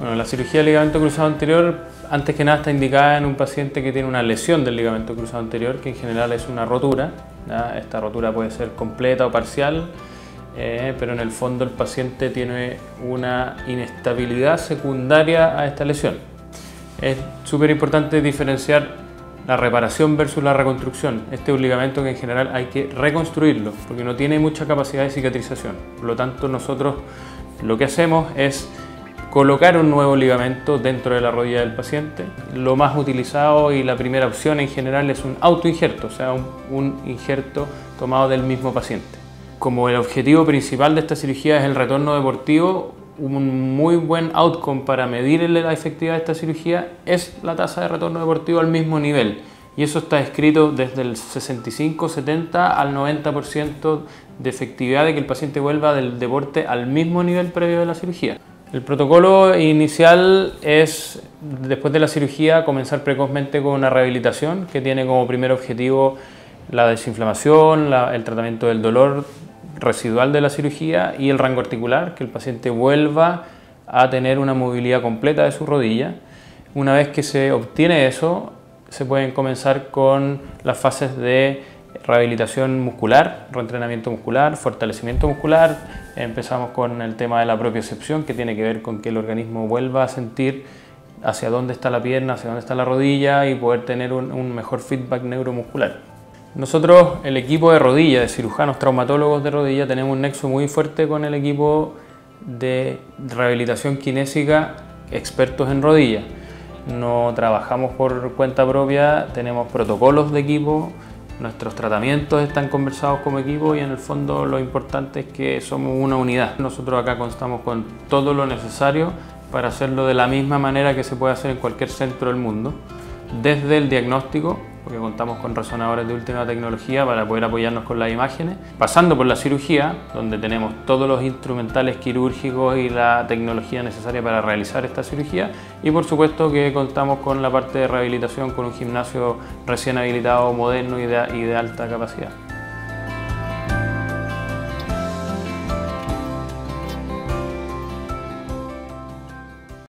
Bueno, la cirugía de ligamento cruzado anterior, antes que nada está indicada en un paciente que tiene una lesión del ligamento cruzado anterior, que en general es una rotura. Esta rotura puede ser completa o parcial, eh, pero en el fondo el paciente tiene una inestabilidad secundaria a esta lesión. Es súper importante diferenciar la reparación versus la reconstrucción. Este es un ligamento que en general hay que reconstruirlo porque no tiene mucha capacidad de cicatrización. Por lo tanto, nosotros lo que hacemos es colocar un nuevo ligamento dentro de la rodilla del paciente. Lo más utilizado y la primera opción en general es un autoinjerto, o sea, un, injerto tomado del mismo paciente. Como el objetivo principal de esta cirugía es el retorno deportivo, un muy buen outcome para medir la efectividad de esta cirugía es la tasa de retorno deportivo al mismo nivel. Y eso está escrito desde el 65-70 al 90% de efectividad de que el paciente vuelva del deporte al mismo nivel previo de la cirugía. El protocolo inicial es, después de la cirugía, comenzar precozmente con una rehabilitación que tiene como primer objetivo la desinflamación, el tratamiento del dolor residual de la cirugía y el rango articular, que el paciente vuelva a tener una movilidad completa de su rodilla. Una vez que se obtiene eso, se pueden comenzar con las fases de rehabilitación muscular, reentrenamiento muscular, fortalecimiento muscular. Empezamos con el tema de la propiocepción, que tiene que ver con que el organismo vuelva a sentir hacia dónde está la pierna, hacia dónde está la rodilla y poder tener un, mejor feedback neuromuscular. Nosotros, el equipo de rodilla, de cirujanos traumatólogos de rodilla, tenemos un nexo muy fuerte con el equipo de rehabilitación kinésica expertos en rodilla. No trabajamos por cuenta propia, tenemos protocolos de equipo, Nuestros tratamientos están conversados como equipo y en el fondo lo importante es que somos una unidad. Nosotros acá constamos con todo lo necesario para hacerlo de la misma manera que se puede hacer en cualquier centro del mundo, desde el diagnóstico porque contamos con resonadores de última tecnología para poder apoyarnos con las imágenes, pasando por la cirugía, donde tenemos todos los instrumentales quirúrgicos y la tecnología necesaria para realizar esta cirugía, y por supuesto que contamos con la parte de rehabilitación con un gimnasio recién habilitado, moderno y de, y de alta capacidad.